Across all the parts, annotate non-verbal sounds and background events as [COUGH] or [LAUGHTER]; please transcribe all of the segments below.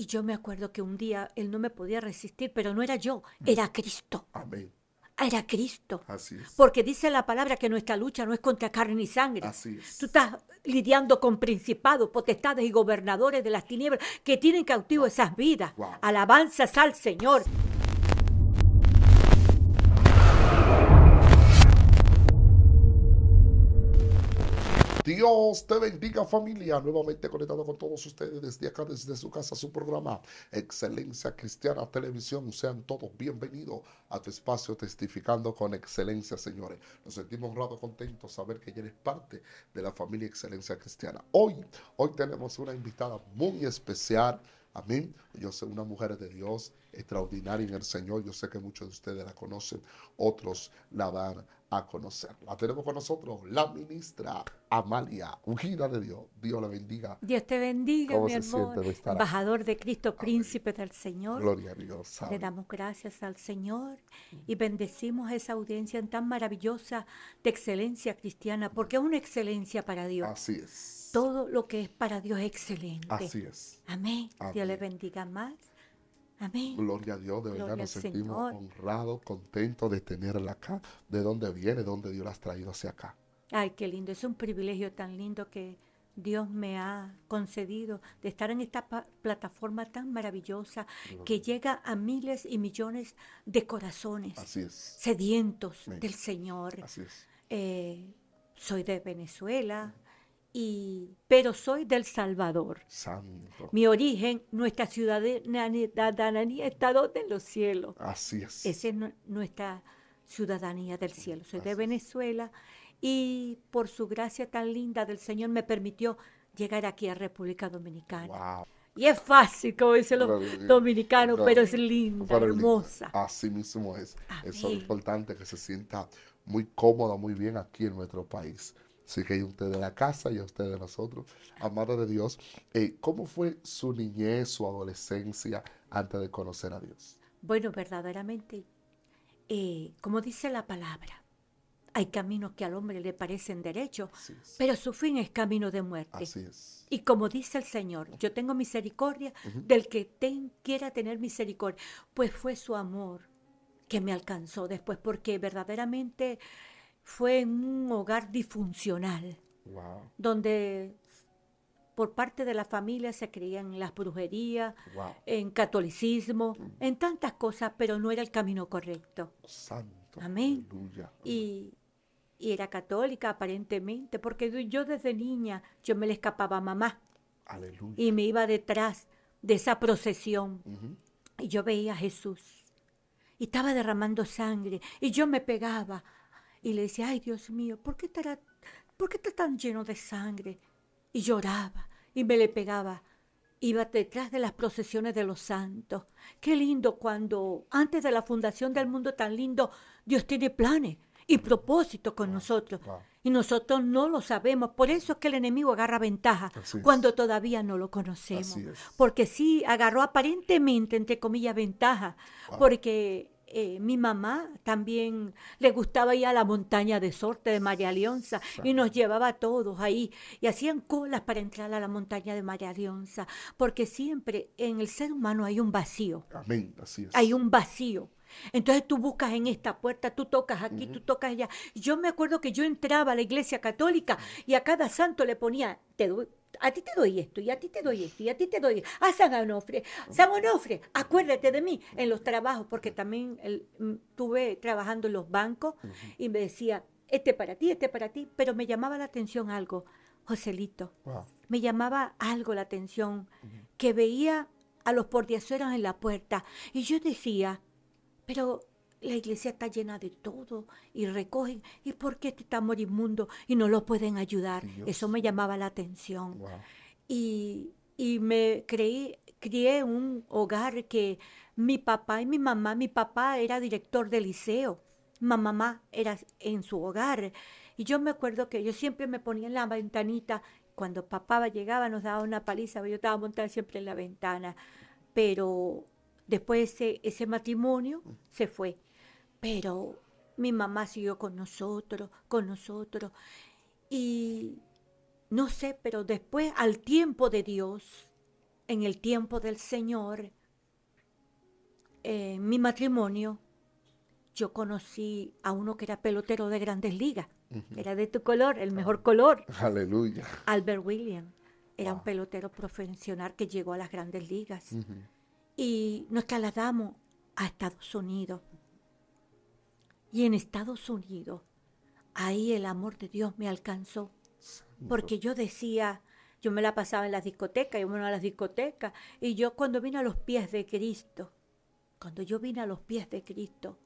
Y yo me acuerdo que un día él no me podía resistir, pero no era yo, era Cristo. Amén. Era Cristo. Así es. Porque dice la palabra que nuestra lucha no es contra carne ni sangre. Así es. Tú estás lidiando con principados, potestades y gobernadores de las tinieblas que tienen cautivo esas vidas. Wow. Alabanzas al Señor. Dios te bendiga familia, nuevamente conectado con todos ustedes desde acá, desde su casa, su programa Excelencia Cristiana Televisión. Sean todos bienvenidos a tu espacio testificando con excelencia, señores. Nos sentimos honrados, contentos saber que ya eres parte de la familia Excelencia Cristiana. Hoy, hoy tenemos una invitada muy especial. Amén. Yo soy una mujer de Dios extraordinaria en el Señor. Yo sé que muchos de ustedes la conocen, otros la van a conocer. La tenemos con nosotros, la ministra Amalia, ungida de Dios. Dios la bendiga. Dios te bendiga, ¿Cómo mi amor. Embajador de Cristo, príncipe del Señor. Gloria a Dios. Le damos gracias al Señor y bendecimos a esa audiencia tan maravillosa de excelencia cristiana, porque es una excelencia para Dios. Así es. Todo lo que es para Dios es excelente. Así es. Amén. Dios le Amén. bendiga más. Amén. Gloria a Dios, de verdad nos sentimos honrados, contentos de tenerla acá. ¿De dónde viene? ¿De dónde Dios la has traído hacia acá? Ay, qué lindo. Es un privilegio tan lindo que Dios me ha concedido de estar en esta plataforma tan maravillosa que llega a miles y millones de corazones Así es. sedientos Amén. del Señor. Así es. Eh, soy de Venezuela, y, pero soy del Salvador. Santo. Mi origen, nuestra ciudadanía está donde en los cielos. Así es. Esa es nu- nuestra ciudadanía del cielo. Soy Así de. Venezuela y por su gracia tan linda del Señor me permitió llegar aquí a República Dominicana. Wow. Y es fácil, como dicen los dominicanos, pero es linda, hermosa. Así mismo es. Eso es importante que se sienta muy cómoda, muy bien aquí en nuestro país. Así que usted de la casa y a usted de nosotros, amada de Dios, eh, ¿cómo fue su niñez, su adolescencia antes de conocer a Dios? Bueno, verdaderamente, eh, como dice la palabra, hay caminos que al hombre le parecen derechos, pero su fin es camino de muerte. Así es. Y como dice el Señor, yo tengo misericordia del que ten- quiera tener misericordia, pues fue su amor que me alcanzó después, porque verdaderamente fue en un hogar disfuncional, Wow. donde por parte de la familia se creían en las brujerías, Wow. en catolicismo, en tantas cosas, pero no era el camino correcto. Santo. Amén. Aleluya. Y, y era católica aparentemente, porque yo desde niña yo me le escapaba a mamá Aleluya. y me iba detrás de esa procesión y yo veía a Jesús y estaba derramando sangre y yo me pegaba y le decía, ay Dios mío, ¿por qué, estará, ¿por qué está tan lleno de sangre? Y lloraba y me le pegaba. Iba detrás de las procesiones de los santos. Qué lindo cuando antes de la fundación del mundo tan lindo, Dios tiene planes y propósitos con nosotros. wow. Y nosotros no lo sabemos. Por eso es que el enemigo agarra ventaja cuando todavía no lo conocemos. Porque sí agarró aparentemente, entre comillas, ventaja. Wow. Porque eh, mi mamá también le gustaba ir a la montaña de Sorte de María Leonza y nos llevaba a todos ahí y hacían colas para entrar a la montaña de María Leonza. Porque siempre en el ser humano hay un vacío Amén. Así es. hay un vacío. Entonces tú buscas en esta puerta, tú tocas aquí, tú tocas allá. Yo me acuerdo que yo entraba a la iglesia católica y a cada santo le ponía, te doy, a ti te doy esto, y a ti te doy esto, y a ti te doy a San Onofre. San Onofre, acuérdate de mí en los trabajos, porque también el- mm, tuve trabajando en los bancos y me decía, este para ti, este para ti, pero me llamaba la atención algo, Joselito Wow. me llamaba algo la atención, que veía a los pordiaceros en la puerta y yo decía, pero la iglesia está llena de todo y recogen, ¿y por qué este está moribundo y no lo pueden ayudar? Dios. Eso me llamaba la atención. Wow. Y, y me creí, crié un hogar que mi papá y mi mamá, mi papá era director de liceo, mi mamá era en su hogar. Y yo me acuerdo que yo siempre me ponía en la ventanita, cuando papá llegaba nos daba una paliza, yo estaba montada siempre en la ventana. Pero después ese, ese matrimonio se fue. Pero mi mamá siguió con nosotros, con nosotros. Y no sé, pero después, al tiempo de Dios, en el tiempo del Señor, en mi matrimonio, yo conocí a uno que era pelotero de grandes ligas. Era de tu color, el mejor color. Aleluya. Albert Williams. Era un pelotero profesional que llegó a las grandes ligas. Y nos trasladamos a Estados Unidos. Y en Estados Unidos, ahí el amor de Dios me alcanzó. Porque yo decía, yo me la pasaba en las discotecas, yo me iba a las discotecas. Y yo cuando vine a los pies de Cristo, cuando yo vine a los pies de Cristo,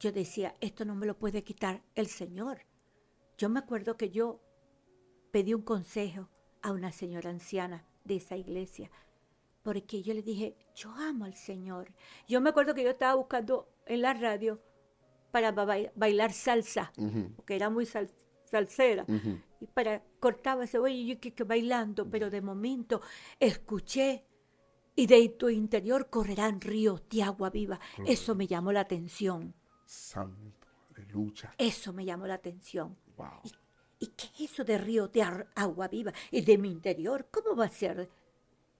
yo decía, esto no me lo puede quitar el Señor. Yo me acuerdo que yo pedí un consejo a una señora anciana de esa iglesia, porque yo le dije, yo amo al Señor. Yo me acuerdo que yo estaba buscando en la radio para ba- bailar salsa, porque era muy sal- salsera, y para cortaba ese oye, yo que, que bailando, pero de momento escuché y de tu interior correrán ríos de agua viva. Eso me llamó la atención. Santo, aleluya. Eso me llamó la atención. Wow. ¿Y qué es eso de río de agua viva? Y de mi interior, ¿cómo va a ser?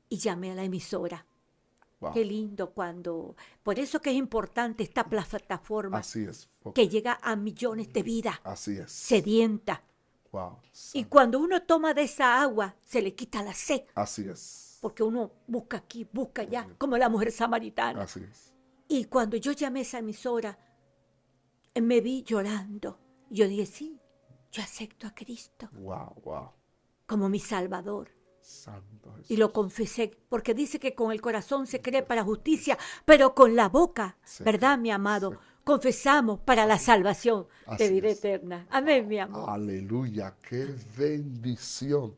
Y llamé a la emisora. Wow. Qué lindo cuando... Por eso que es importante esta plataforma Así es. que llega a millones de vidas Así es. sedientas. Wow. Y cuando uno toma de esa agua, se le quita la sed. Así es. Porque uno busca aquí, busca allá, como la mujer samaritana. Así es. Y cuando yo llamé a esa emisora, me vi llorando. Yo dije, sí, yo acepto a Cristo Wow, wow. como mi Salvador. Santo Jesús. Y lo confesé, porque dice que con el corazón se cree para justicia, pero con la boca, Sí, ¿verdad, mi amado? sí. confesamos para la salvación Así de vida es. eterna. Amén, mi amor. Aleluya, qué bendición.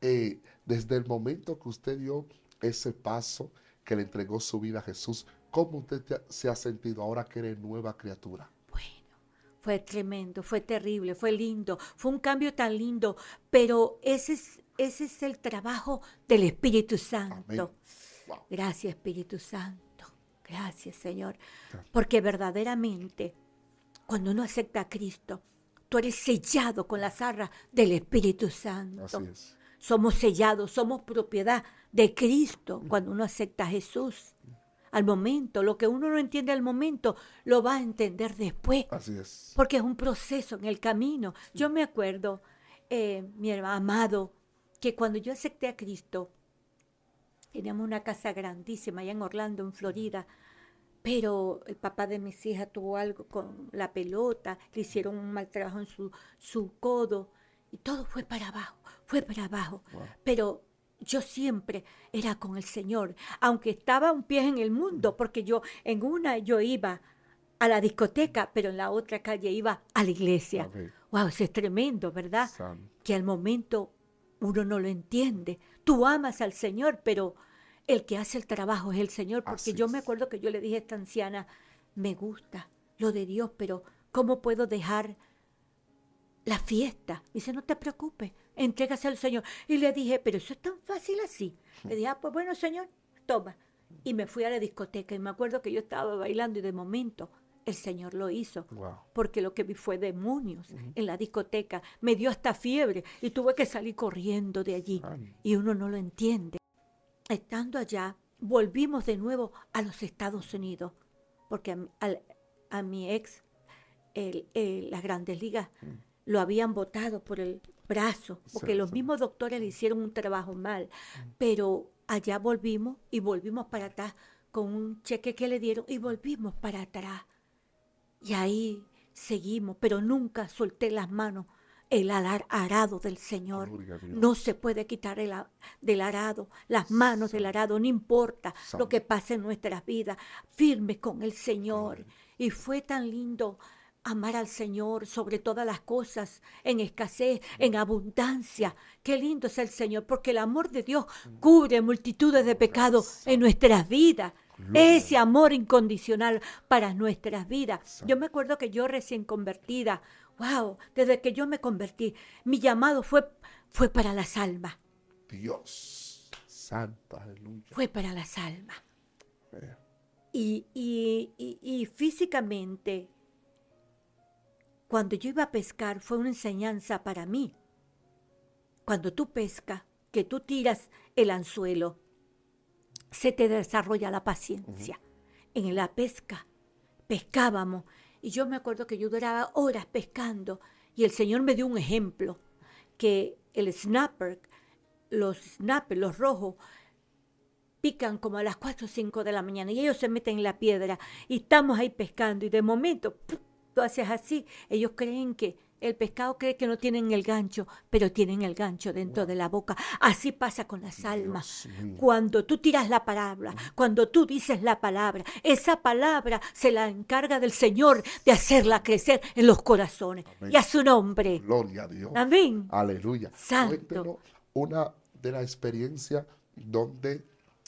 Eh, desde el momento que usted dio ese paso, que le entregó su vida a Jesús, ¿cómo usted te- se ha sentido ahora que eres nueva criatura? Bueno, fue tremendo, fue terrible, fue lindo, fue un cambio tan lindo, pero ese es, ese es el trabajo del Espíritu. Santo. Wow. Gracias, Espíritu Santo. Gracias, Señor. Gracias. Porque verdaderamente, cuando uno acepta a Cristo, tú eres sellado con las arras del Espíritu Santo. Así es. Somos sellados, somos propiedad de Cristo cuando uno acepta a Jesús. Al momento, lo que uno no entiende al momento, lo va a entender después, Así es. porque es un proceso en el camino. Yo me acuerdo, eh, mi hermano amado, que cuando yo acepté a Cristo, teníamos una casa grandísima allá en Orlando, en Florida, pero el papá de mis hijas tuvo algo con la pelota, le hicieron un mal trabajo en su, su codo y todo fue para abajo, fue para abajo. Wow. Pero yo siempre era con el Señor, aunque estaba un pie en el mundo, porque yo en una yo iba a la discoteca, pero en la otra calle iba a la iglesia. Wow, eso es tremendo, ¿verdad? Que al momento uno no lo entiende. Tú amas al Señor, pero el que hace el trabajo es el Señor, porque Así yo me acuerdo que yo le dije a esta anciana, me gusta lo de Dios, pero ¿cómo puedo dejar la fiesta? Dice, no te preocupes, entrégase al Señor. Y le dije, pero eso es tan fácil así. Le dije, ah, pues bueno, Señor, toma. Y me fui a la discoteca y me acuerdo que yo estaba bailando y de momento el Señor lo hizo Wow. porque lo que vi fue demonios en la discoteca. Me dio hasta fiebre y tuve que salir corriendo de allí. Ay. Y uno no lo entiende. Estando allá, volvimos de nuevo a los Estados Unidos, porque a, mi- al- a mi ex, el- el- las grandes ligas, lo habían votado por el brazo, porque Sí, los sí. mismos doctores le hicieron un trabajo mal. Pero allá volvimos y volvimos para atrás con un cheque que le dieron y volvimos para atrás. Y ahí seguimos, pero nunca solté las manos el alar- arado del Señor. No se puede quitar el del arado, las manos del arado, no importa lo que pase en nuestras vidas, firmes con el Señor. Y fue tan lindo amar al Señor sobre todas las cosas, en escasez, en abundancia. Qué lindo es el Señor, porque el amor de Dios cubre multitudes de pecados en nuestras vidas. Ese amor incondicional para nuestras vidas. Yo me acuerdo que yo recién convertida, wow, desde que yo me convertí, mi llamado fue, fue para las almas, Dios. Santo, aleluya. fue para las almas. Eh, Y, y- y- y físicamente, cuando yo iba a pescar, fue una enseñanza para mí. Cuando tú pescas, que tú tiras el anzuelo se te desarrolla la paciencia. En la pesca, pescábamos. Y yo me acuerdo que yo duraba horas pescando. Y el Señor me dio un ejemplo, que el snapper, los snappers, los rojos, pican como a las 4 o 5 de la mañana y ellos se meten en la piedra y estamos ahí pescando y de momento tú haces así, ellos creen que el pescado cree que no tienen el gancho, pero tienen el gancho dentro de la boca. Así pasa con las almas. Cuando tú tiras la palabra, cuando tú dices la palabra, esa palabra se la encarga del Señor de hacerla crecer en los corazones. Y a su nombre. Gloria a Dios. Amén. Aleluya. Santo. una de las experiencias donde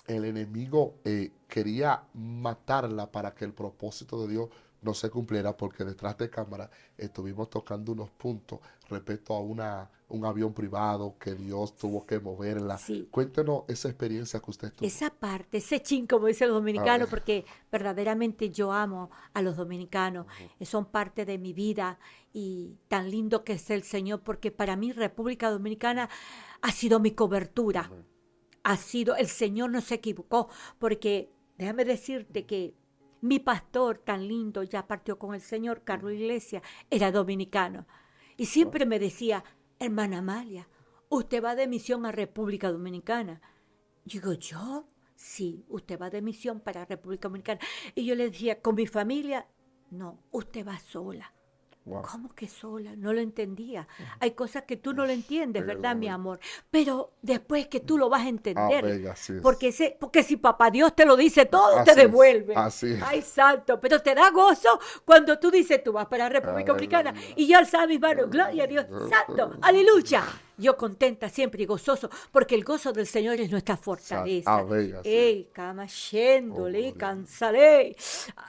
el enemigo eh, quería matarla para que el propósito de Dios no se cumpliera porque detrás de cámara estuvimos tocando unos puntos respecto a una, un avión privado que Dios tuvo que moverla. Cuéntenos esa experiencia que usted tuvo. Esa parte, ese chin, como dicen los dominicanos, porque verdaderamente yo amo a los dominicanos, son parte de mi vida y tan lindo que es el Señor, porque para mí República Dominicana ha sido mi cobertura. Ha sido, el Señor no se equivocó, porque déjame decirte que mi pastor tan lindo ya partió con el Señor, Carlos Iglesias, era dominicano. Y siempre me decía, hermana Amalia, usted va de misión a República Dominicana. Digo, ¿yo? Sí, usted va de misión para República Dominicana. Y yo le decía, con mi familia, no, usted va sola. ¿Cómo que sola? No lo entendía. Hay cosas que tú no lo entiendes, ¿verdad, mi amor? Pero después que tú lo vas a entender. porque, porque si papá Dios te lo dice todo, te devuelve. así Ay, santo. Pero te da gozo cuando tú dices, tú vas para la República Dominicana. Y yo mis manos, gloria a Dios, santo, aleluya yo contenta siempre y gozoso, porque el gozo del Señor es nuestra fortaleza. Ey, cama yéndole, cansaré.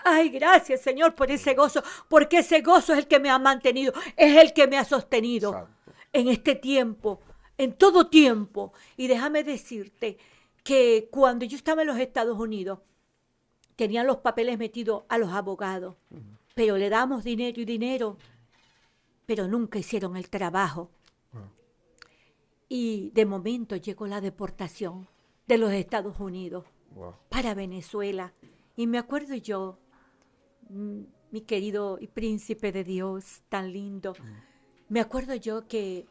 Ay, gracias, Señor, por ese gozo, porque ese gozo es el que me ha mantenido, es el que me ha sostenido en este tiempo, en todo tiempo. Y déjame decirte que cuando yo estaba en los Estados Unidos, tenían los papeles metidos a los abogados, pero le damos dinero y dinero, pero nunca hicieron el trabajo y de momento llegó la deportación de los Estados Unidos para Venezuela. Y me acuerdo yo, mm, mi querido príncipe de Dios, tan lindo, mm. me acuerdo yo que,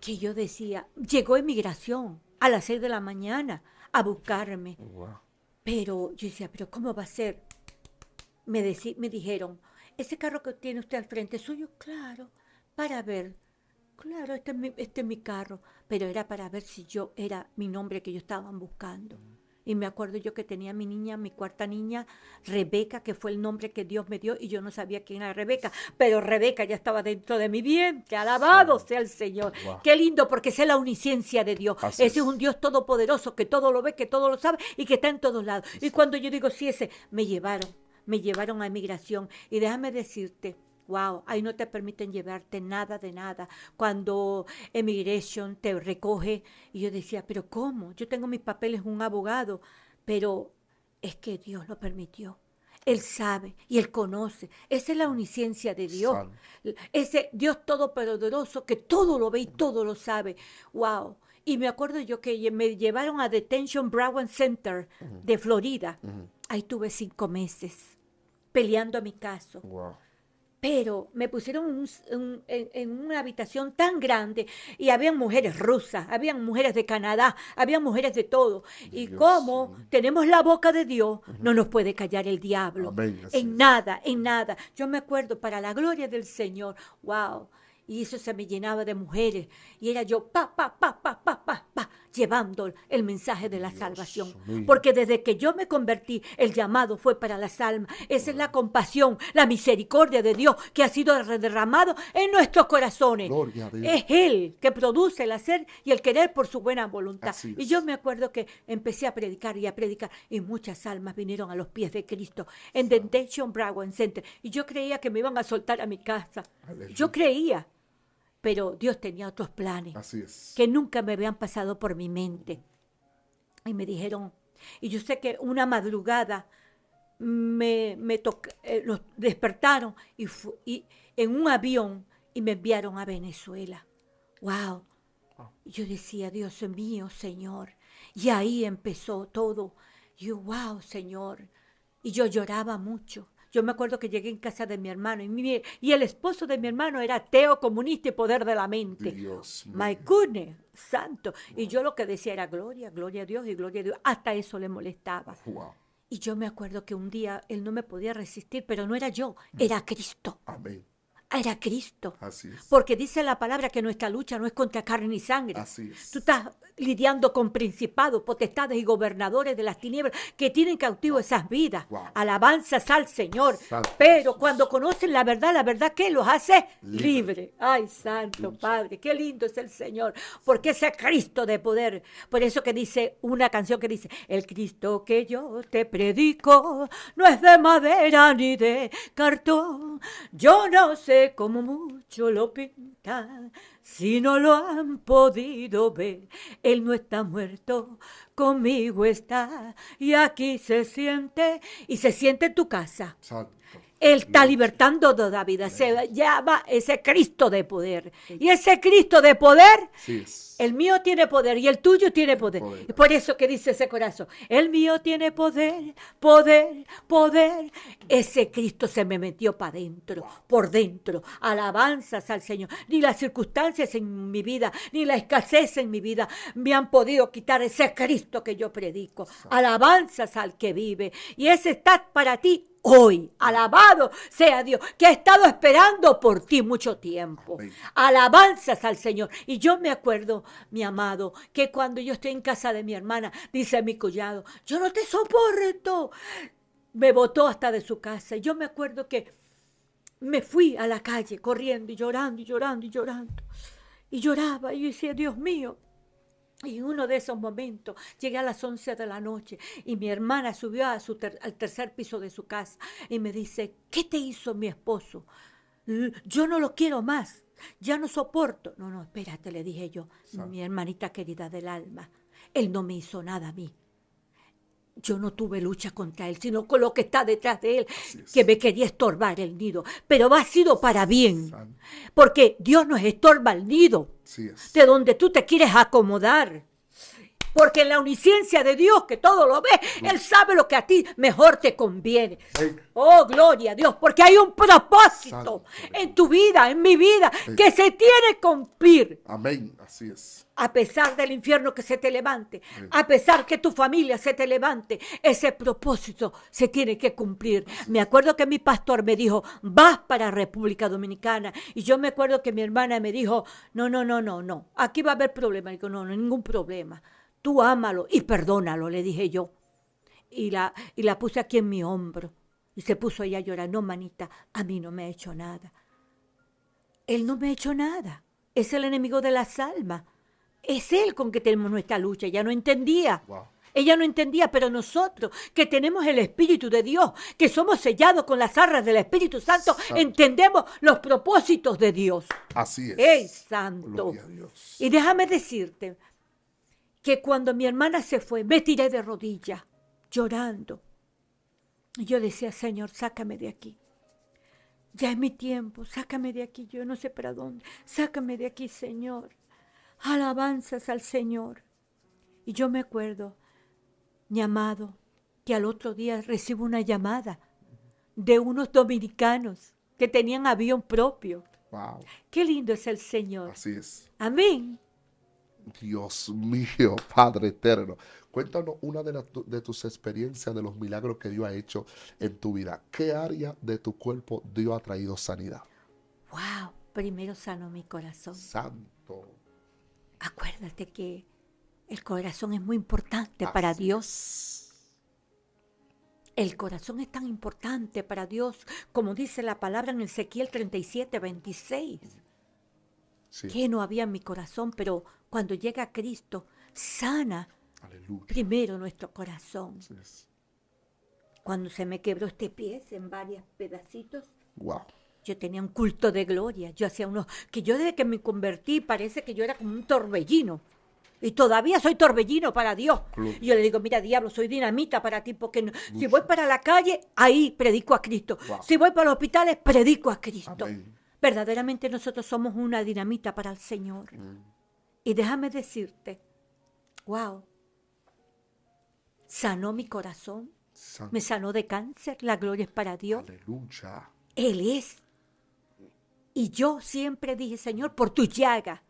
que yo decía, llegó inmigración a las seis de la mañana a buscarme. Pero yo decía, pero ¿cómo va a ser? Me, me dijeron, ese carro que tiene usted al frente es suyo, claro, para ver Claro, este es, mi, este es mi carro, pero era para ver si yo era mi nombre que yo estaban buscando. Y me acuerdo yo que tenía mi niña, mi cuarta niña, Rebeca, que fue el nombre que Dios me dio, y yo no sabía quién era Rebeca, pero Rebeca ya estaba dentro de mi vientre. Alabado sea el Señor. Qué lindo, porque es la uniciencia de Dios. ese es. un Dios todopoderoso, que todo lo ve, que todo lo sabe y que está en todos lados. Y cuando yo digo, sí, ese, me llevaron, me llevaron a emigración. Y déjame decirte, Wow, ahí no te permiten llevarte nada de nada. Cuando Immigration te recoge, y yo decía, pero ¿cómo? Yo tengo mis papeles, un abogado, pero es que Dios lo permitió. Él sabe y Él conoce. Esa es la uniciencia de Dios. Ese Dios todopoderoso que todo lo ve y todo lo sabe. Wow. Y me acuerdo yo que me llevaron a Detention Brown Center de Florida. Ahí tuve cinco meses peleando a mi caso. Wow pero me pusieron en, una habitación tan grande y habían mujeres rusas, habían mujeres de Canadá, habían mujeres de todo. y como tenemos la boca de Dios, no nos puede callar el diablo. en nada, en nada. Yo me acuerdo, para la gloria del Señor, wow y eso se me llenaba de mujeres y era yo pa pa pa pa pa pa pa llevando el mensaje de la salvación. porque desde que yo me convertí el llamado fue para las almas. Esa es la compasión la misericordia de Dios que ha sido derramado en nuestros corazones. Es él que produce el hacer y el querer por su buena voluntad. Y yo me acuerdo que empecé a predicar y a predicar y muchas almas vinieron a los pies de Cristo en Detention Brown Center. Y yo creía que me iban a soltar a mi casa. Yo creía pero Dios tenía otros planes que nunca me habían pasado por mi mente. Y me dijeron, y yo sé que una madrugada me, me eh, los despertaron y, y, en un avión y me enviaron a Venezuela. ¡Wow! Ah. Yo decía, Dios mío, Señor. Y ahí empezó todo. Yo, wow, Señor. Y yo lloraba mucho. Yo me acuerdo que llegué en casa de mi hermano y, mi- y el esposo de mi hermano era ateo, comunista y poder de la mente. Dios mío. My goodness, santo. Y yo lo que decía era gloria, gloria a Dios y gloria a Dios. Hasta eso le molestaba. Wow. Y yo me acuerdo que un día él no me podía resistir, pero no era yo, era Cristo. Amén. Era Cristo. Así es. Porque dice la palabra que nuestra lucha no es contra carne ni sangre. Así es. Tú estás lidiando con principados, potestades y gobernadores de las tinieblas que tienen cautivo esas vidas. Wow. Alabanzas al Señor. Santo Pero Jesús. cuando conocen la verdad, la verdad que los hace Libre. libre. Ay, Santo. Padre, qué lindo es el Señor. Porque ese Cristo de poder. Por eso que dice una canción que dice, el Cristo que yo te predico no es de madera ni de cartón. Yo no sé cómo mucho lo pintan. Si no lo han podido ver, Él no está muerto, conmigo está. Y aquí se siente, y se siente en tu casa. Él está libertando toda vida. Se llama ese Cristo de poder. Y ese Cristo de poder, es. el mío tiene poder y el tuyo tiene poder. Poder. Y por eso que dice ese corazón, el mío tiene poder, poder, poder. Ese Cristo se me metió para adentro, por dentro. Alabanzas al Señor. Ni las circunstancias en mi vida, ni la escasez en mi vida me han podido quitar ese Cristo que yo predico. Alabanzas al que vive. Y ese está para ti hoy. Alabado sea Dios, que ha estado esperando por ti mucho tiempo. Amén. Alabanzas al Señor. Y yo me acuerdo, mi amado, que cuando yo estoy en casa de mi hermana, dice mi cuñado, yo no te soporto. Me botó hasta de su casa. Y yo me acuerdo que me fui a la calle corriendo y llorando y llorando y llorando. Y lloraba y yo decía, Dios mío, y en uno de esos momentos llegué a las 11 de la noche y mi hermana subió a su ter- al tercer piso de su casa y me dice, ¿qué te hizo mi esposo? Yo no lo quiero más, ya no soporto. No, no, espérate, le dije yo, mi hermanita querida del alma, él no me hizo nada a mí. Yo no tuve lucha contra él, sino con lo que está detrás de él, es. que me quería estorbar el nido. Pero ha sido para bien, porque Dios nos estorba el nido de donde tú te quieres acomodar. Porque en la omnisciencia de Dios, que todo lo ve, Él sabe lo que a ti mejor te conviene. Oh, gloria a Dios, porque hay un propósito en tu vida, en mi vida, que se tiene que cumplir. Amén. Así es. A pesar del infierno que se te levante, Sí. a pesar que tu familia se te levante, ese propósito se tiene que cumplir. Me acuerdo que mi pastor me dijo, vas para República Dominicana. Y yo me acuerdo que mi hermana me dijo, no, no, no, no, no, aquí va a haber problema. Digo, no, no, ningún problema. Tú ámalo y perdónalo, le dije yo. Y la, y la puse aquí en mi hombro. Y se puso ella a llorar. No, manita, a mí no me ha hecho nada. Él no me ha hecho nada. Es el enemigo de las almas. Es él con que tenemos nuestra lucha. Ella no entendía. Wow. Ella no entendía, pero nosotros que tenemos el Espíritu de Dios, que somos sellados con las arras del Espíritu Santo, Santo. entendemos los propósitos de Dios. Así es. ¡Ey, santo! Gloria a Dios. Y déjame decirte que cuando mi hermana se fue, me tiré de rodillas, llorando. Y yo decía, Señor, sácame de aquí. Ya es mi tiempo, sácame de aquí, yo no sé para dónde. Sácame de aquí, Señor. Alabanzas al Señor. Y yo me acuerdo, mi amado, que al otro día recibo una llamada de unos dominicanos que tenían avión propio. Wow. Qué lindo es el Señor. Así es. Amén. Dios mío, Padre eterno. Cuéntanos una de, de tus experiencias de los milagros que Dios ha hecho en tu vida. ¿Qué área de tu cuerpo Dios ha traído sanidad? Wow, primero sano mi corazón. Santo. Acuérdate que el corazón es muy importante para Dios. El corazón es tan importante para Dios, como dice la palabra en Ezequiel 37, 26. Sí. Que no había en mi corazón, pero cuando llega Cristo, sana Aleluya. primero nuestro corazón. Cuando se me quebró este pie en varios pedacitos, Wow. Yo tenía un culto de gloria. Yo hacía unos. que yo desde que me convertí parece que yo era como un torbellino. Y todavía soy torbellino para Dios. Y yo le digo, mira, diablo, soy dinamita para ti, porque no- si voy para la calle, ahí predico a Cristo. Wow. Si voy para los hospitales, predico a Cristo. Amén. Verdaderamente nosotros somos una dinamita para el Señor. Mm. Y déjame decirte, wow, sanó mi corazón, me sanó de cáncer, la gloria es para Dios. Aleluya. Él es. Y yo siempre dije, Señor, por tu llaga,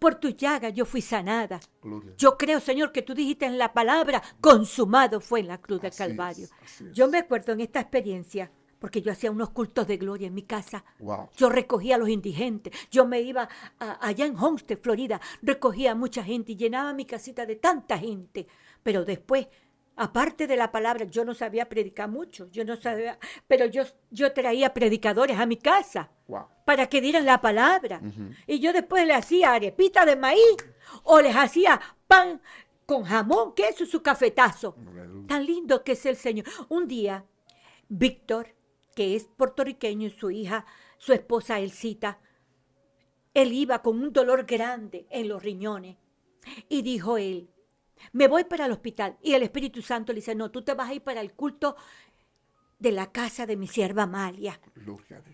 por tu llaga yo fui sanada. Gloria. Yo creo, Señor, que tú dijiste en la palabra, consumado fue en la cruz del Calvario. es. Yo me acuerdo en esta experiencia, porque yo hacía unos cultos de gloria en mi casa. Wow. Yo recogía a los indigentes. Yo me iba a- allá en Homestead, Florida, recogía a mucha gente y llenaba mi casita de tanta gente. Pero después, aparte de la palabra, yo no sabía predicar mucho. Yo no sabía, pero yo, yo traía predicadores a mi casa Wow. para que dieran la palabra. Y yo después le hacía arepita de maíz o les hacía pan con jamón, queso, su cafetazo. Tan lindo que es el Señor. Un día, Víctor, que es puertorriqueño, y su hija, su esposa Elcita, él iba con un dolor grande en los riñones. Y dijo él, me voy para el hospital. Y el Espíritu Santo le dice, no, tú te vas a ir para el culto de la casa de mi sierva Amalia.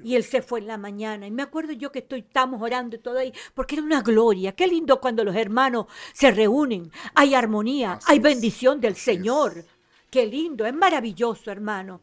Y él se fue en la mañana. Y me acuerdo yo que estoy, estamos orando todo ahí, porque era una gloria. Qué lindo cuando los hermanos se reúnen. Hay armonía, Así hay es, bendición del así es. Señor. Qué lindo, es maravilloso, hermano.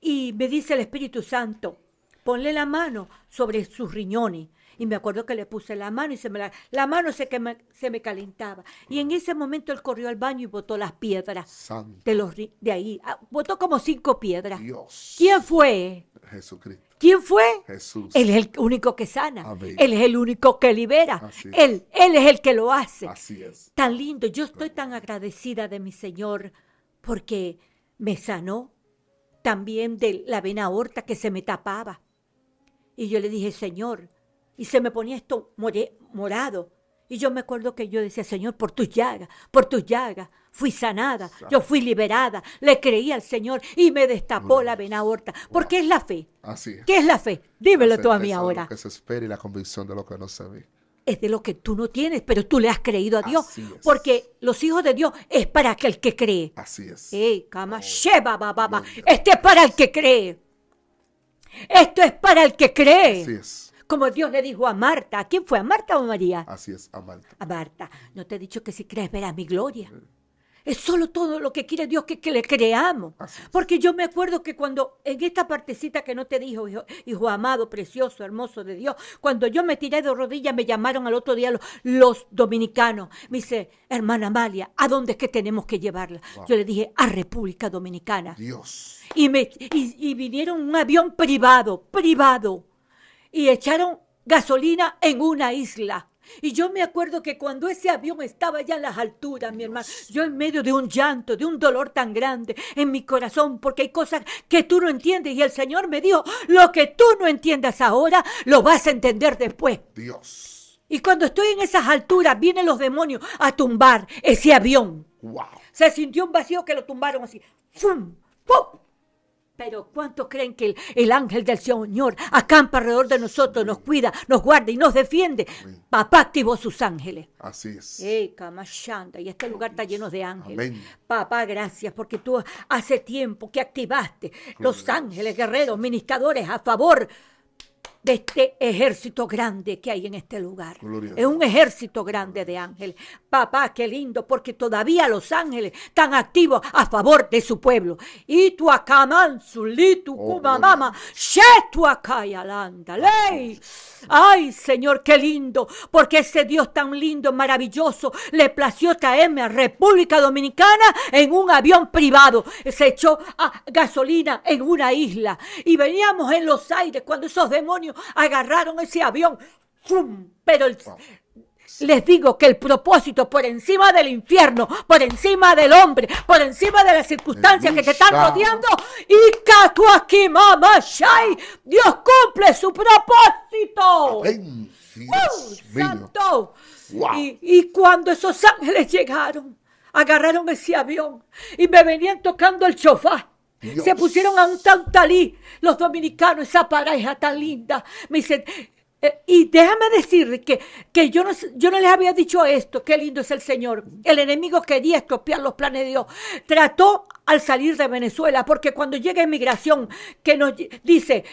Y me dice el Espíritu Santo, ponle la mano sobre sus riñones. Y me acuerdo que le puse la mano y se me la, la mano se, que me- se me calentaba. Y en ese momento él corrió al baño y botó las piedras Santo de, los, de ahí. Ah, Botó como cinco piedras. Dios. ¿Quién fue? Jesucristo. ¿Quién fue? Jesús. Él es el único que sana. Amén. Él es el único que libera. Él, él es el que lo hace. Así es. Tan lindo. Yo estoy tan agradecida de mi Señor porque me sanó también de la vena aorta que se me tapaba. Y yo le dije, Señor, y se me ponía esto morado. Y yo me acuerdo que yo decía, Señor, por tus llagas, por tus llagas, fui sanada, yo fui liberada, le creí al Señor y me destapó la vena aorta. Porque es la fe. Así es. ¿Qué es la fe? Dímelo tú a mí ahora. Que se espera y la convicción de lo que no se ve. Es de lo que tú no tienes, pero tú le has creído a Dios. Porque los hijos de Dios es para aquel que cree. Así es. Ey, cama, sheba, ba, ba, ba. gloria. Este es para el que cree. Esto es para el que cree. Así es. Como Dios le dijo a Marta. ¿A quién fue? ¿A Marta o a María? Así es, Amalta. A Marta. No te he dicho que si crees verás mi gloria. Es solo todo lo que quiere Dios que, que le creamos. Porque yo me acuerdo que cuando, en esta partecita que no te dijo, hijo, hijo amado, precioso, hermoso de Dios, cuando yo me tiré de rodillas, me llamaron al otro día los, los dominicanos. Me dice, hermana Amalia, ¿a dónde es que tenemos que llevarla? Wow. Yo le dije, a República Dominicana. Dios. Y, me, y, y vinieron un avión privado, privado, y echaron gasolina en una isla. Y yo me acuerdo que cuando ese avión estaba ya en las alturas, mi hermano, yo en medio de un llanto, de un dolor tan grande en mi corazón, porque hay cosas que tú no entiendes. Y el Señor me dijo, lo que tú no entiendas ahora, lo vas a entender después. Dios. Y cuando estoy en esas alturas, vienen los demonios a tumbar ese avión. Wow. Se sintió un vacío que lo tumbaron así. ¡Fum! ¡Pum! Pero ¿cuántos creen que el, el ángel del Señor acampa alrededor de nosotros, nos cuida, nos guarda y nos defiende? Amén. Papá activó sus ángeles. Así es. ¡Ey, Kamashanda! Y este lugar está lleno de ángeles. Amén. Papá, gracias, porque tú hace tiempo que activaste los ángeles guerreros, ministradores a favor de este ejército grande que hay en este lugar. Gloria Es un ejército grande de ángeles. Papá, qué lindo, porque todavía los ángeles están activos a favor de su pueblo. Y tu acaman, sulitu, Oh, kumamama, shetu akayalanda, ley. Ay, Señor, qué lindo, porque ese Dios tan lindo, maravilloso, le plació traerme a República Dominicana en un avión privado. Se echó a gasolina en una isla y veníamos en los aires cuando esos demonios agarraron ese avión. ¡Fum! Pero el-. Les digo que el propósito por encima del infierno, por encima del hombre, por encima de las circunstancias que te están rodeando, y aquí, mamá, Shai, Dios cumple su propósito. Amén. ¡Uh, santo! Wow. Y, y cuando esos ángeles llegaron, agarraron ese avión y me venían tocando el chofá. Dios. Se pusieron a un tantalí, los dominicanos, esa pareja tan linda. Me dicen, eh, y déjame decir que, que yo, no, yo no les había dicho esto, qué lindo es el Señor. El enemigo quería estropear los planes de Dios. Trató al salir de Venezuela, porque cuando llega inmigración, que nos dice,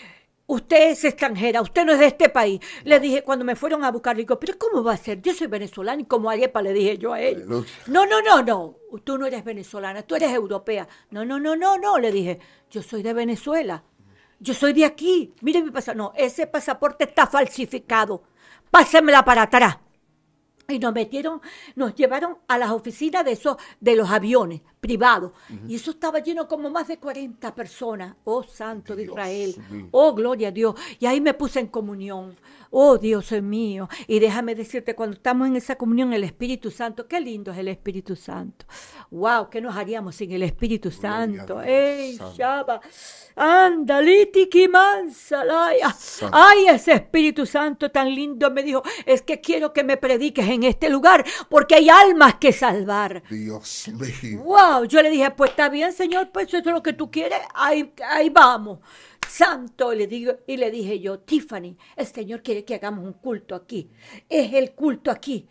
usted es extranjera, usted no es de este país. Le dije, cuando me fueron a buscar, digo, pero ¿cómo va a ser? Yo soy venezolana y como arepa le dije yo a él. No, no, no, no, tú no eres venezolana, tú eres europea. No, no, no, no, no, le dije, yo soy de Venezuela. Yo soy de aquí. Mire mi pasaporte. No, ese pasaporte está falsificado. Pásemela para atrás. Y nos metieron, nos llevaron a las oficinas de esos, de los aviones privados. Y eso estaba lleno como más de 40 personas. Oh, Santo de Israel. Oh, gloria a Dios. Y ahí me puse en comunión. Oh, Dios mío. Y déjame decirte, cuando estamos en esa comunión, el Espíritu Santo, qué lindo es el Espíritu Santo. Wow, ¿qué nos haríamos sin el Espíritu Santo? ¡Ey, Shaba! ¡Andaliti mansalaya! ¡Ay, ese Espíritu Santo tan lindo! Me dijo, es que quiero que me prediques en este lugar, porque hay almas que salvar. Dios mío. ¡Wow! Yo le dije, pues está bien, Señor, pues eso es lo que tú quieres, ahí, ahí vamos santo, le digo, y le dije yo, Tiffany, el Señor quiere que hagamos un culto aquí. Es el culto aquí.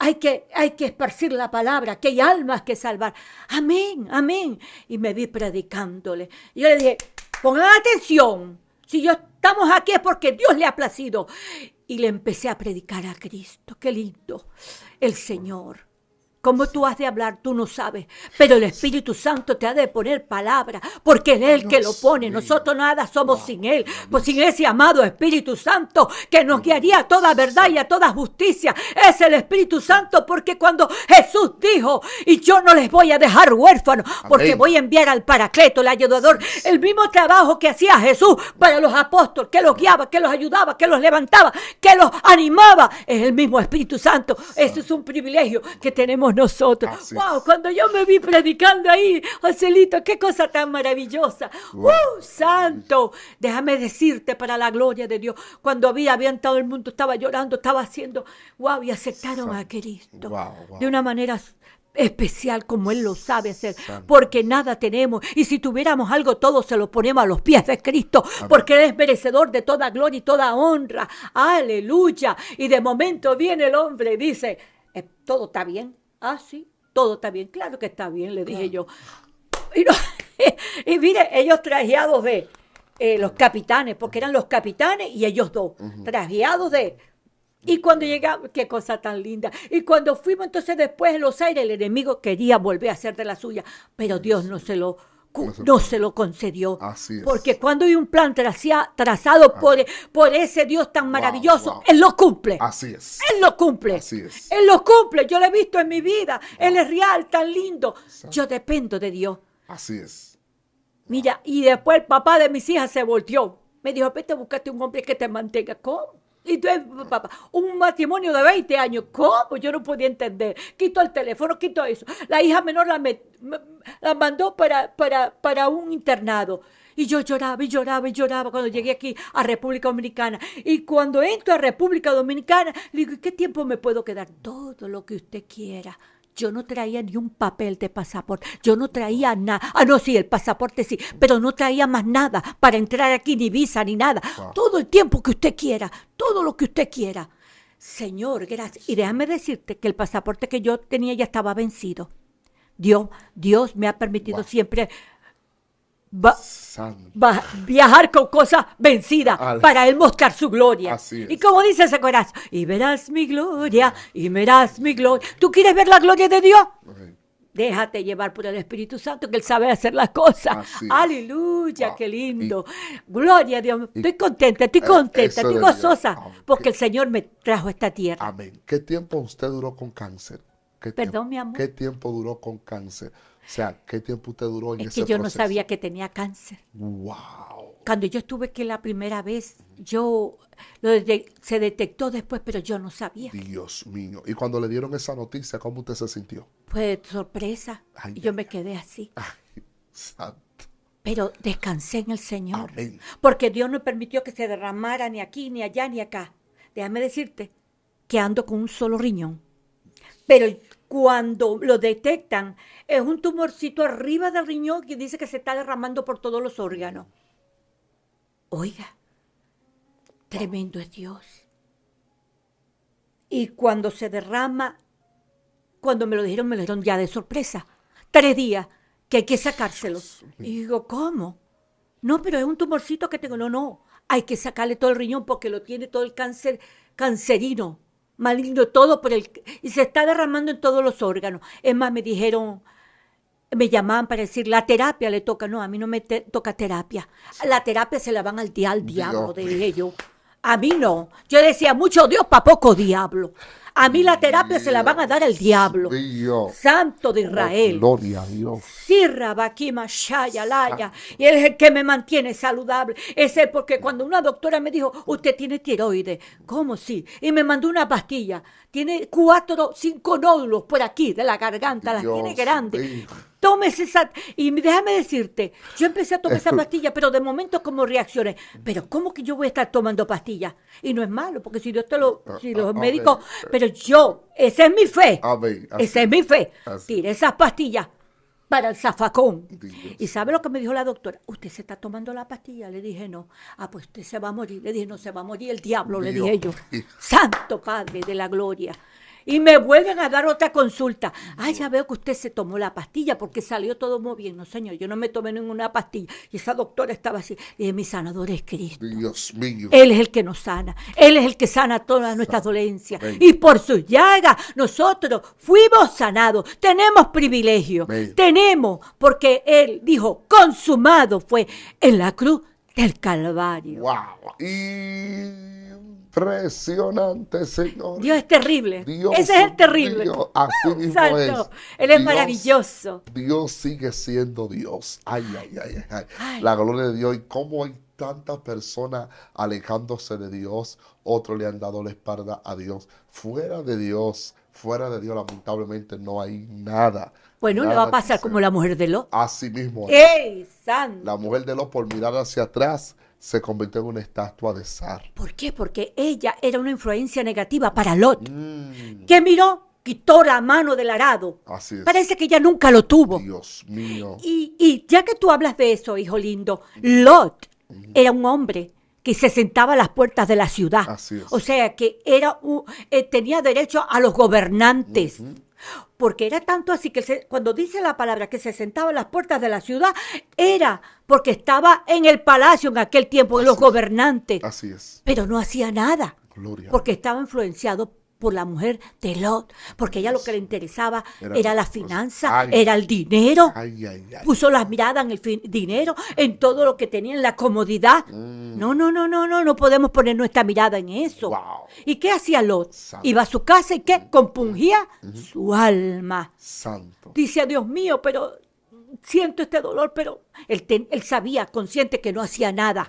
Hay que, hay que esparcir la palabra, que hay almas que salvar. Amén, amén. Y me vi predicándole. Y yo le dije, pongan atención. Si yo estamos aquí es porque Dios le ha placido. Y le empecé a predicar a Cristo. Qué lindo. El Señor Cómo tú has de hablar, tú no sabes. Pero el Espíritu Santo te ha de poner palabra, porque es Él que lo pone. Nosotros nada somos sin Él. Pues sin ese amado Espíritu Santo que nos guiaría a toda verdad y a toda justicia. Es el Espíritu Santo, porque cuando Jesús dijo, y yo no les voy a dejar huérfanos, porque voy a enviar al Paracleto, el ayudador, el mismo trabajo que hacía Jesús para los apóstoles, que los guiaba, que los ayudaba, que los levantaba, que los animaba, es el mismo Espíritu Santo. Ese es un privilegio que tenemos nosotros. wow, cuando yo me vi predicando ahí, Joselito, qué cosa tan maravillosa. Wow. Uh, santo, déjame decirte para la gloria de Dios, cuando vi, habían todo el mundo, estaba llorando, estaba haciendo, wow, y aceptaron a Cristo de una manera especial como Él lo sabe hacer, porque nada tenemos y si tuviéramos algo todo se lo ponemos a los pies de Cristo, porque Él es merecedor de toda gloria y toda honra, aleluya, y de momento viene el hombre y dice, eh, todo está bien, Ah, sí, todo está bien. Claro que está bien, le dije yo. [LAUGHS] Y, mire, ellos trajeados de eh, los capitanes, porque eran los capitanes y ellos dos, trajeados de... Y cuando llegamos, qué cosa tan linda. Y cuando fuimos entonces después en los aires, el enemigo quería volver a hacer de la suya, pero Dios no se lo no se lo concedió. Porque cuando hay un plan trazado ah. por, por, ese Dios tan maravilloso, Él lo cumple. Así es. Él lo cumple. Así es. Él lo cumple. Yo lo he visto en mi vida. Él es real, tan lindo. Yo dependo de Dios. Así es. Mira, y después el papá de mis hijas se volteó. Me dijo, vete, buscarte un hombre que te mantenga. ¿Cómo? Y tú, papá, un matrimonio de 20 años, ¿cómo? Yo no podía entender. Quito el teléfono, quito eso. La hija menor la, la mandó para, para, para un internado. Y yo lloraba y lloraba y lloraba cuando llegué aquí a República Dominicana. Y cuando entro a República Dominicana, digo, ¿qué tiempo me puedo quedar? Todo lo que usted quiera. Yo no traía ni un papel de pasaporte. Yo no traía nada. Ah, no, sí, el pasaporte sí, pero no traía más nada para entrar aquí, ni visa, ni nada. Todo el tiempo que usted quiera, todo lo que usted quiera. Señor, gracias. Y déjame decirte que el pasaporte que yo tenía ya estaba vencido. Dios, Dios me ha permitido siempre va, viajar con cosas vencidas para él mostrar su gloria. Y como dice ese corazón, y verás mi gloria, y verás mi gloria. ¿Tú quieres ver la gloria de Dios? Déjate llevar por el Espíritu Santo, que Él sabe hacer las cosas. Aleluya, qué lindo. gloria a Dios. estoy contenta, estoy eh, contenta, estoy gozosa, porque el Señor me trajo a esta tierra. Amén. ¿Qué tiempo usted duró con cáncer? Perdón, mi amor. ¿Qué tiempo duró con cáncer? O sea, ¿qué tiempo usted duró en es que yo no sabía que tenía cáncer. Wow. Cuando yo estuve que la primera vez, yo lo se detectó después, pero yo no sabía. Dios mío. Y cuando le dieron esa noticia, ¿cómo usted se sintió? Pues sorpresa. y yo me quedé así. Ay, santo. Pero descansé en el Señor. Amén. Porque Dios no permitió que se derramara ni aquí, ni allá, ni acá. Déjame decirte que ando con un solo riñón. Pero cuando lo detectan, es un tumorcito arriba del riñón que dice que se está derramando por todos los órganos. Oiga, tremendo es Dios. Y cuando se derrama, cuando me lo dijeron, me lo dijeron ya de sorpresa. Tres días que hay que sacárselos. Y digo, ¿cómo? No, pero es un tumorcito que tengo. No, no, hay que sacarle todo el riñón porque lo tiene todo el cáncer cancerino, maligno, todo por el... Y se está derramando en todos los órganos. Es más, me dijeron, me llamaban para decir, la terapia le toca. No, a mí no me toca terapia. La terapia se la van al, al diablo, dije yo. A mí no. Yo decía, mucho Dios para poco diablo. A mí la terapia se la van a dar al diablo. Santo de Israel. gloria a Dios. Sirra, Bakima, Shaya, Laya. Y él es el que me mantiene saludable. Ese es porque cuando una doctora me dijo, usted tiene tiroides. ¿Cómo sí? Y me mandó una pastilla. Tiene cuatro, cinco nódulos por aquí de la garganta. Las tiene grandes. Tómese esa. Y déjame decirte, yo empecé a tomar esa pastilla, pero de momento como reaccioné. Pero ¿cómo que yo voy a estar tomando pastillas? Y no es malo, porque si Dios te lo. Ah, si los ah, médicos. Pero yo, esa es mi fe. Esa es mi fe. Tire esas pastillas para el zafacón. ¿Y sabe lo que me dijo la doctora? ¿Usted se está tomando la pastilla? Le dije, no. Ah, pues usted se va a morir. Le dije, no, se va a morir el diablo, le dije yo. Santo Padre de la Gloria y me vuelven a dar otra consulta. Ay, ya veo que usted se tomó la pastilla porque salió todo muy bien. No, señor, yo no me tomé ninguna pastilla. Y esa doctora estaba así. Y mi sanador es Cristo. Dios mío. Él es el que nos sana. Él es el que sana todas nuestras dolencias. Y por sus llagas nosotros fuimos sanados. Tenemos privilegio. Tenemos, porque Él dijo, consumado fue en la cruz del Calvario. Wow. Y Impresionante, Señor. Dios es terrible. Ese es el terrible. así mismo es. Él es maravilloso. Dios sigue siendo Dios. Ay, ay, ay, ay, La gloria de Dios. Y cómo hay tantas personas alejándose de Dios. Otros le han dado la espalda a Dios. Fuera de Dios, fuera de Dios, lamentablemente no hay nada. Bueno, le va a pasar como la mujer de Lot. Así mismo. ¡Ey, santo! La mujer de Lot, por mirar hacia atrás, se convirtió en una estatua de zar. ¿Por qué? Porque ella era una influencia negativa para Lot. Mm. Que miró, quitó la mano del arado. Así es. Parece que ella nunca lo tuvo. Dios mío. Y, ya que tú hablas de eso, hijo lindo, Lot era un hombre que se sentaba a las puertas de la ciudad. Así es. O sea, que era eh, tenía derecho a los gobernantes porque era tanto así que cuando dice la palabra que se sentaba en las puertas de la ciudad, era porque estaba en el palacio en aquel tiempo, en los gobernantes. Así es. Pero no hacía nada. Porque estaba influenciado por la mujer de Lot, porque ella lo que le interesaba era, la finanza, era el dinero. Puso las miradas en el dinero, en todo lo que tenía, en la comodidad. Mm. No, no, no, no, no, no podemos poner nuestra mirada en eso. ¿Y qué hacía Lot? Iba a su casa y qué? Compungía su alma. Santo. Dice, Dios mío, pero siento este dolor, pero él, él sabía, consciente que no hacía nada.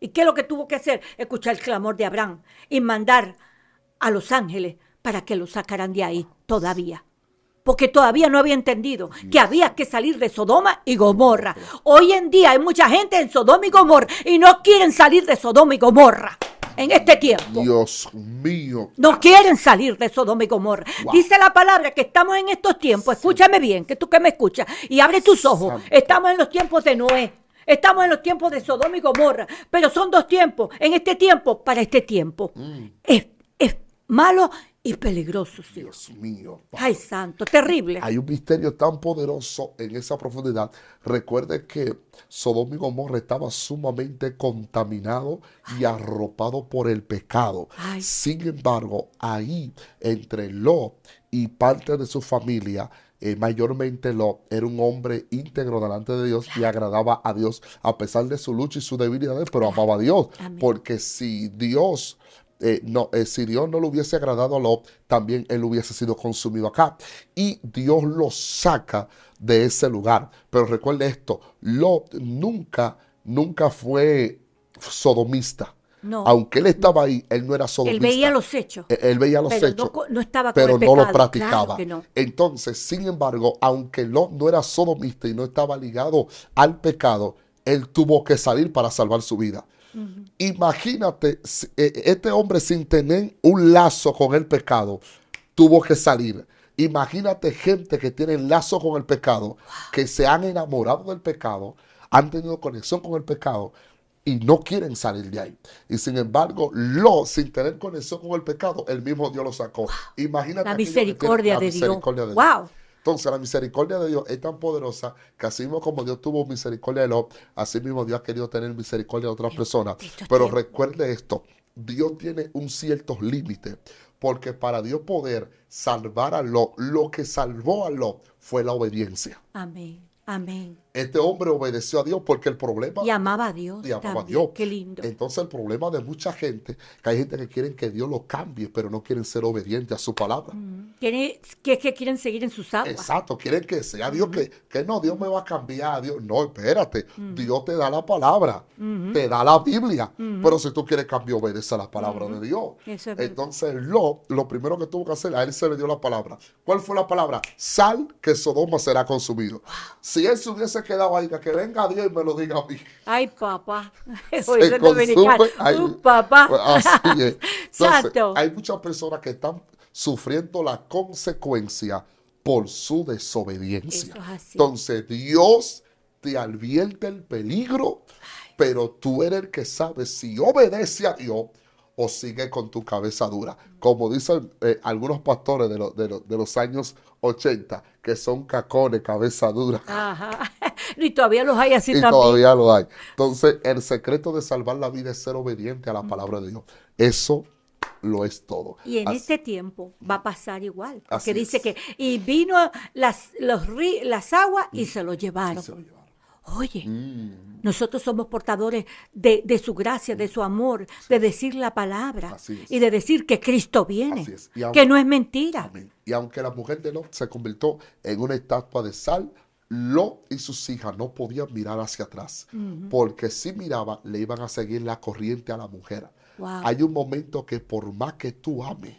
¿Y qué es lo que tuvo que hacer? Escuchar el clamor de Abraham y mandar a los ángeles para que lo sacaran de ahí todavía. Porque todavía no había entendido que había que salir de Sodoma y Gomorra. Hoy en día hay mucha gente en Sodoma y Gomorra y no quieren salir de Sodoma y Gomorra en este tiempo. Dios mío. No quieren salir de Sodoma y Gomorra. Dice la palabra que estamos en estos tiempos. Escúchame bien, que tú que me escuchas. Y abre tus ojos. Estamos en los tiempos de Noé. Estamos en los tiempos de Sodoma y Gomorra. Pero son dos tiempos. En este tiempo, para este tiempo. Mm. Es malo y peligroso. Dios mío. Ay, santo, terrible. Hay un misterio tan poderoso en esa profundidad. Recuerde que Sodoma y Gomorra estaba sumamente contaminado y arropado por el pecado. Sin embargo, ahí entre Lot y parte de su familia, eh, mayormente Lot era un hombre íntegro delante de Dios y agradaba a Dios a pesar de su lucha y su debilidad, pero amaba a Dios. Porque si Dios eh, no, eh, si Dios no le hubiese agradado a Lot, también él hubiese sido consumido acá. Y Dios lo saca de ese lugar. Pero recuerde esto, Lot nunca, nunca fue sodomista. No. Aunque él estaba ahí, él no era sodomista. Él veía los hechos. Eh, él, veía los hechos. No, estaba pero no lo practicaba. Entonces, sin embargo, aunque Lot no era sodomista y no estaba ligado al pecado, él tuvo que salir para salvar su vida. Imagínate, e, este hombre sin tener un lazo con el pecado, tuvo que salir. Imagínate gente que tiene lazo con el pecado, que se han enamorado del pecado, han tenido conexión con el pecado y no quieren salir de ahí. Y sin embargo, lo sin tener conexión con el pecado, el mismo Dios lo sacó. Imagínate la misericordia, de, Dios. Wow. Entonces la misericordia de Dios es tan poderosa que así mismo como Dios tuvo misericordia de Lot, así mismo Dios ha querido tener misericordia de otras personas. Pero recuerde esto, Dios tiene un ciertos límites, porque para Dios poder salvar a Lot, lo que salvó a Lot fue la obediencia. Amén. Amén. Este hombre obedeció a Dios porque el problema Y amaba a Dios. y amaba a. Dios. Qué lindo. Entonces el problema de mucha gente, que hay gente que quieren que Dios lo cambie, pero no quieren ser obedientes a su palabra. Quiere- que, que quieren seguir en sus aguas. Exacto, quieren que sea Dios que, que no, Dios me va a cambiar, Dios. No, espérate, Dios te da la palabra, te da la Biblia, pero si tú quieres cambiar, obedece a la palabra de Dios. Eso es verdad. Entonces, lo, lo primero que tuvo que hacer, a él se le dio la palabra. ¿Cuál fue la palabra? Sal que Sodoma será consumido. Si él se hubiese quedado ahí, que venga Dios y me lo diga a mí. Ay, papá. [LAUGHS] Oye, es dominicano. ay, papá. pues así es. [LAUGHS] Entonces, hay muchas personas que están sufriendo la consecuencia por su desobediencia. Eso es así. Entonces, Dios te advierte el peligro, pero tú eres el que sabe si obedece a Dios o sigue con tu cabeza dura. Como dicen eh, algunos pastores de, los- de los- de los años 80, que son cacones, cabeza dura. Ajá. [LAUGHS] Y todavía los hay así Y también. todavía lo hay. Entonces, el secreto de salvar la vida es ser obediente a la palabra de Dios. Eso lo es todo. Y en Así- este tiempo va a pasar igual. Así dice es. que, y vino las, los, ri- las aguas y se lo llevaron. se lo llevaron. Oye, Mm, nosotros somos portadores de, de su gracia, de su amor, de decir la palabra y de decir que Cristo viene, aunque- que no es mentira. amén. Y aunque la mujer de Lot se convirtió en una estatua de sal, Lot y sus hijas no podían mirar hacia atrás. Porque si miraban, le iban a seguir la corriente a la mujer. Wow. Hay un momento que por más que tú ames,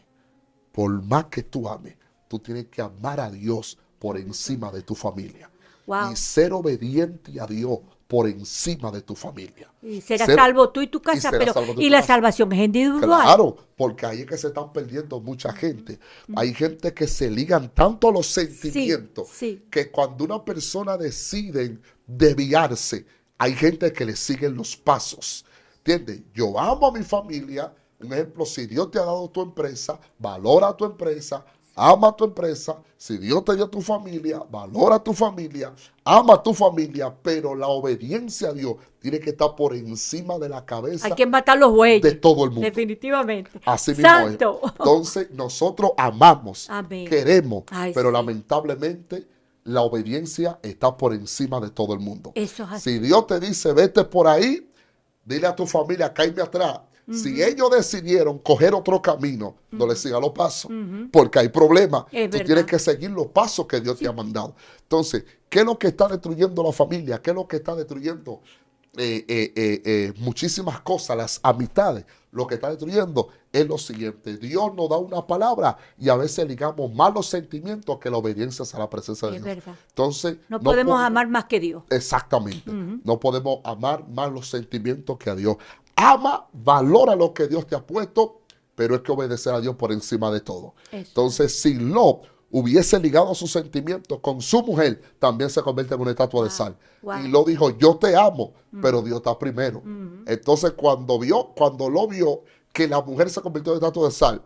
por más que tú ames, tú tienes que amar a Dios por encima de tu familia. Wow. Y ser obediente a Dios por encima de tu familia. Y serás Ser- salvo tú y tu y casa, serás pero y y la casa. salvación es individual. Claro, porque ahí es que se están perdiendo mucha gente. Hay gente que se ligan tanto a los sentimientos sí. que cuando una persona decide desviarse, hay gente que le siguen los pasos. ¿Entiendes? Yo amo a mi familia. Un ejemplo, si Dios te ha dado tu empresa, valora tu empresa, ama tu empresa. Si Dios te dio tu familia, valora tu familia, ama tu familia, pero la obediencia a Dios tiene que estar por encima de la cabeza Hay que matar los bueyes. de todo el mundo. Definitivamente. Así mismo Santo. es. [LAUGHS] Entonces, nosotros amamos, Amén. queremos, Ay, pero sí. lamentablemente la obediencia está por encima de todo el mundo. Eso es así. Si Dios te dice, vete por ahí, dile a tu familia, cállate atrás. Si ellos decidieron coger otro camino, no les siga los pasos, porque hay problemas. Es Tú verdad. tienes que seguir los pasos que Dios te ha mandado. Entonces, ¿qué es lo que está destruyendo la familia? ¿Qué es lo que está destruyendo eh, eh, eh, muchísimas cosas, las amistades? Lo que está destruyendo es lo siguiente. Dios nos da una palabra y a veces ligamos más los sentimientos que la obediencia a la presencia de Es Dios. verdad. Entonces, No, podemos po- amar más que Dios. Exactamente. No podemos amar más los sentimientos que a Dios. Ama, valora lo que Dios te ha puesto, pero es que obedecer a Dios por encima de todo. Eso. Entonces, si Lot hubiese ligado sus sentimientos con su mujer, también se convierte en una estatua de sal. wow. Y Lot dijo, yo te amo, pero Dios está primero. Entonces, cuando vio, cuando lo vio que la mujer se convirtió en estatua de sal,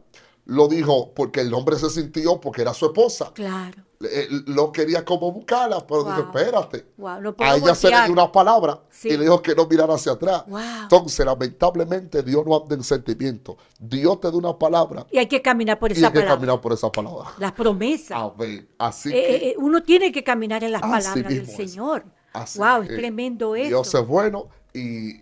lo dijo porque el hombre se sintió porque era su esposa. Claro. Eh, Lo quería como buscarla, pero dijo, espérate. Wow, no puedo A ella se le dio una palabra Sí. y le dijo que no mirara hacia atrás. Wow. Entonces, lamentablemente, Dios no anda en sentimiento. Dios te da una palabra Y hay que caminar por y esa hay que palabra. caminar por esa palabra. Las promesas. Amén. Así Eh, que, eh, uno tiene que caminar en las palabras del es. Señor. así wow, es que tremendo eso. Dios es bueno y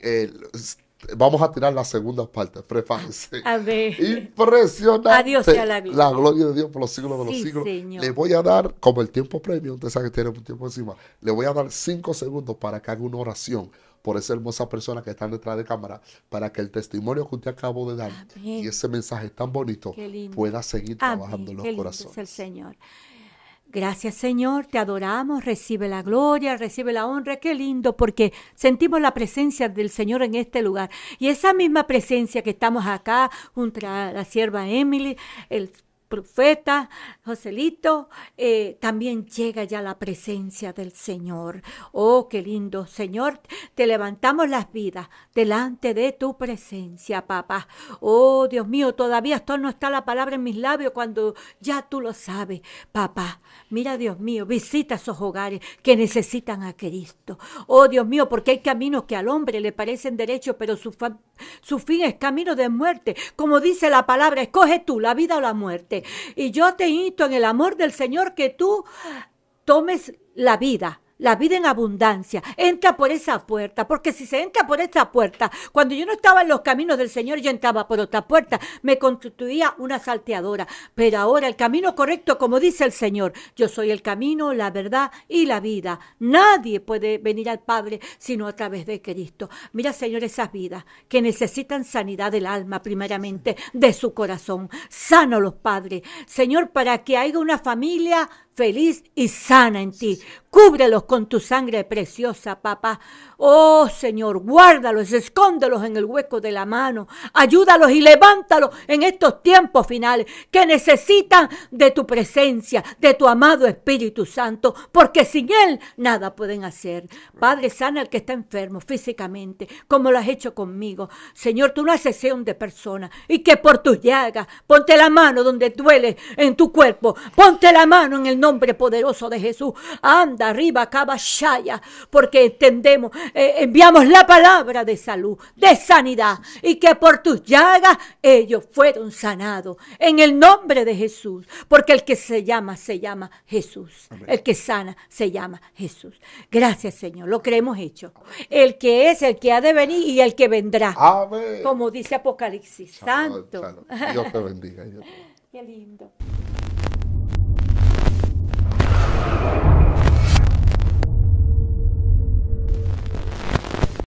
vamos a tirar la segunda parte. Prepárense. A ver. Impresionante. A Dios sea la gloria. gloria de Dios por los siglos de los Sí, siglos. Señor. Le voy a dar, como el tiempo premio, usted sabe que tiene un tiempo encima, le voy a dar cinco segundos para que haga una oración por esa hermosa persona que está detrás de cámara, para que el testimonio que usted acabó de dar Amén. y ese mensaje tan bonito pueda seguir trabajando Amén. en los Qué lindo es el corazones. Señor. Gracias Señor, te adoramos, recibe la gloria, recibe la honra, qué lindo, porque sentimos la presencia del Señor en este lugar. Y esa misma presencia que estamos acá junto a la sierva Emily, el profeta Joselito, eh, también llega ya la presencia del Señor. Oh, qué lindo, Señor, te levantamos las vidas delante de tu presencia, papá. Oh, Dios mío, todavía esto no está la palabra en mis labios cuando ya tú lo sabes, papá. Mira, Dios mío, visita esos hogares que necesitan a Cristo. Oh, Dios mío, porque hay caminos que al hombre le parecen derechos, pero su, su fin es camino de muerte. Como dice la palabra, escoge tú la vida o la muerte. Y yo te insto en el amor del Señor que tú tomes la vida la vida en abundancia. Entra por esa puerta, porque si se entra por esa puerta, cuando yo no estaba en los caminos del Señor, yo entraba por otra puerta, me constituía una salteadora. Pero ahora el camino correcto, como dice el Señor, yo soy el camino, la verdad y la vida. Nadie puede venir al Padre sino a través de Cristo. Mira, Señor, esas vidas que necesitan sanidad del alma, primeramente, de su corazón. Sano los padres. Señor, para que haya una familia feliz y sana en ti. Cúbrelos con tu sangre preciosa, papá. Oh Señor, guárdalos, escóndelos en el hueco de la mano. Ayúdalos y levántalos en estos tiempos finales que necesitan de tu presencia, de tu amado Espíritu Santo, porque sin Él nada pueden hacer. Padre, sana al que está enfermo físicamente, como lo has hecho conmigo. Señor, tú no haces de persona y que por tus llagas, ponte la mano donde duele en tu cuerpo, ponte la mano en el nombre poderoso de Jesús. Anda arriba, caballaya, porque entendemos eh, enviamos la palabra de salud, de sanidad, y que por tus llagas ellos fueron sanados. En el nombre de Jesús, porque el que se llama, se llama Jesús. El que sana, se llama Jesús. Gracias, Señor, lo que hemos hecho. El que es, el que ha de venir y el que vendrá. Como dice Apocalipsis. Santo. Dios te bendiga. [LAUGHS] Qué lindo. Thank you.